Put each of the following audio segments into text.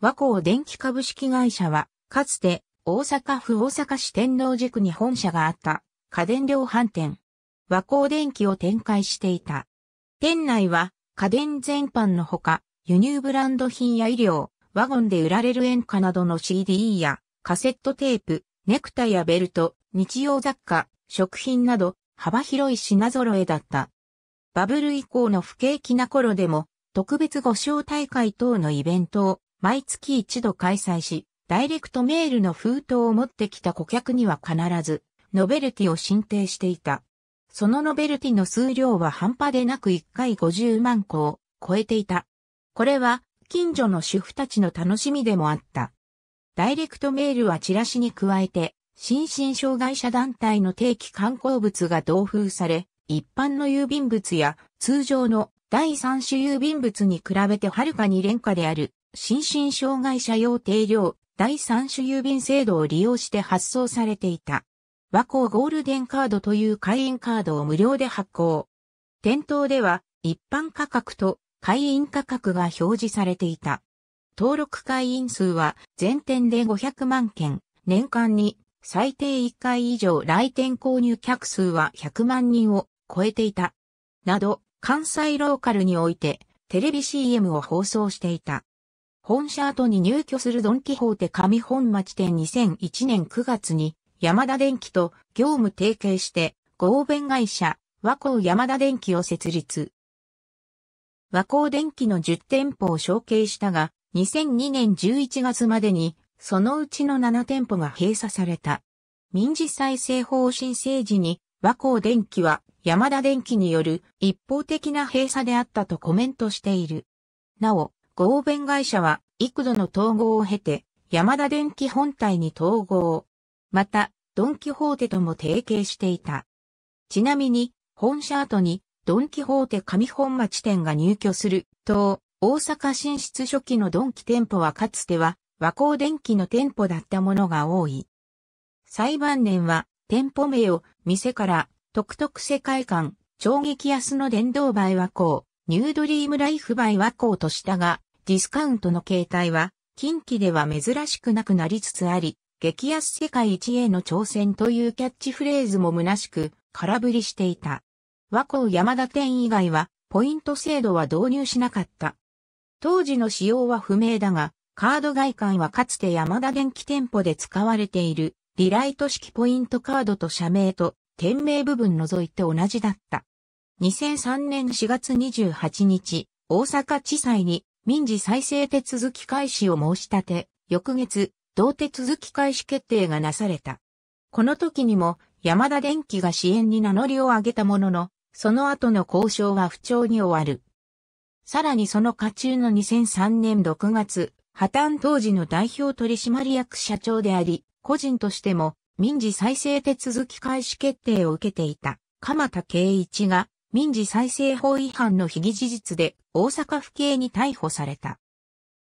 和光電気株式会社は、かつて大阪府大阪市天王寺区に本社があった家電量販店。和光電気を展開していた。店内は家電全般のほか、輸入ブランド品や医療、ワゴンで売られる演歌などの CD やカセットテープ、ネクタイやベルト、日用雑貨、食品など幅広い品揃えだった。バブル以降の不景気な頃でも特別ご招待会等のイベントを毎月一度開催し、ダイレクトメールの封筒を持ってきた顧客には必ずノベルティを申請していた。そのノベルティの数量は半端でなく1回50万個を超えていた。これは近所の主婦たちの楽しみでもあった。ダイレクトメールはチラシに加えて、心身障害者団体の定期観光物が同封され、一般の郵便物や通常の第三種郵便物に比べてはるかに廉価である心身障害者用定量第三種郵便制度を利用して発送されていた。和光ゴールデンカードという会員カードを無料で発行。店頭では一般価格と会員価格が表示されていた。登録会員数は全店で500万件、年間に最低1回以上来店購入客数は100万人を超えていた。など、関西ローカルにおいてテレビ CM を放送していた。本社後に入居するドンキホーテ上本町店2001年9月に山田電機と業務提携して合弁会社和光山田電機を設立。和光電機の10店舗を承継したが、2002年11月までに、そのうちの7店舗が閉鎖された。民事再生法申請時に、和光電機は山田電機による一方的な閉鎖であったとコメントしている。なお、合弁会社は幾度の統合を経て、山田電機本体に統合。また、ドンキホーテとも提携していた。ちなみに、本社後にドンキホーテ上本町店が入居すると、大阪進出初期のドンキ店舗はかつては和光電機の店舗だったものが多い。最晩年は店舗名を店から特特世界観、超激安の電動バイ和光、ニュードリームライフバイ和光としたが、ディスカウントの形態は近畿では珍しくなくなりつつあり、激安世界一への挑戦というキャッチフレーズも虚しく空振りしていた。和光山田店以外は、ポイント制度は導入しなかった。当時の仕様は不明だが、カード外観はかつて山田電機店舗で使われている、リライト式ポイントカードと社名と店名部分除いて同じだった。2003年4月28日、大阪地裁に民事再生手続き開始を申し立て、翌月、同手続き開始決定がなされた。この時にも山田電機が支援に名乗りを上げたものの、その後の交渉は不調に終わる。さらにその下中の2003年6月、破綻当時の代表取締役社長であり、個人としても民事再生手続き開始決定を受けていた鎌田圭一が民事再生法違反の被疑事実で大阪府警に逮捕された。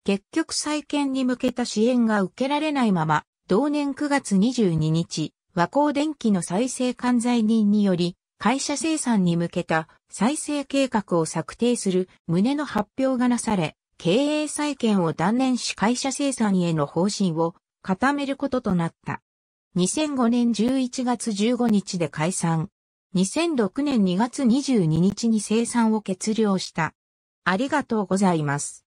結局再建に向けた支援が受けられないまま、同年9月22日、和光電機の再生管財人により、会社生産に向けた再生計画を策定する旨の発表がなされ、経営再建を断念し会社生産への方針を固めることとなった。2005年11月15日で解散。2006年2月22日に生産を決了した。ありがとうございます。